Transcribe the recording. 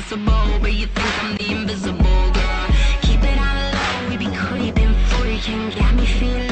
accessible, but you think I'm the invisible girl. Keep it on low, we be creeping freaking, got me feeling.